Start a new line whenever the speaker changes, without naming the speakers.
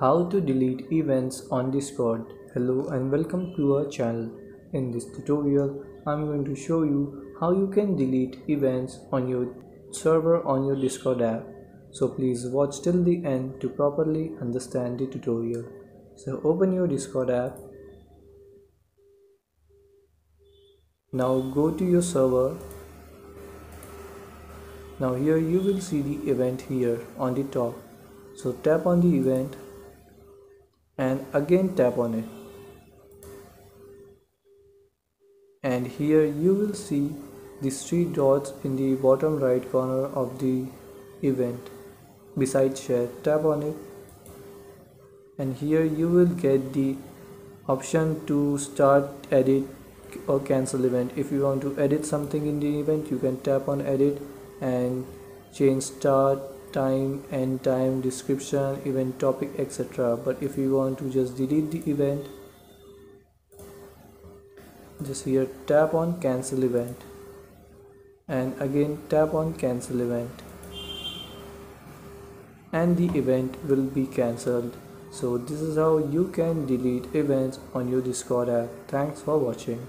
How to delete events on Discord. Hello and welcome to our channel. In this tutorial, I'm going to show you how you can delete events on your server on your Discord app. So please watch till the end to properly understand the tutorial. So open your Discord app. Now go to your server. Now here you will see the event here on the top. So tap on the event and again tap on it. And here you will see these three dots in the bottom right corner of the event. Beside share tap on it. And here you will get the option to start edit or cancel event. If you want to edit something in the event you can tap on edit and change start time and time description event topic etc but if you want to just delete the event just here tap on cancel event. And again tap on cancel event. And the event will be cancelled. So this is how you can delete events on your discord app. Thanks for watching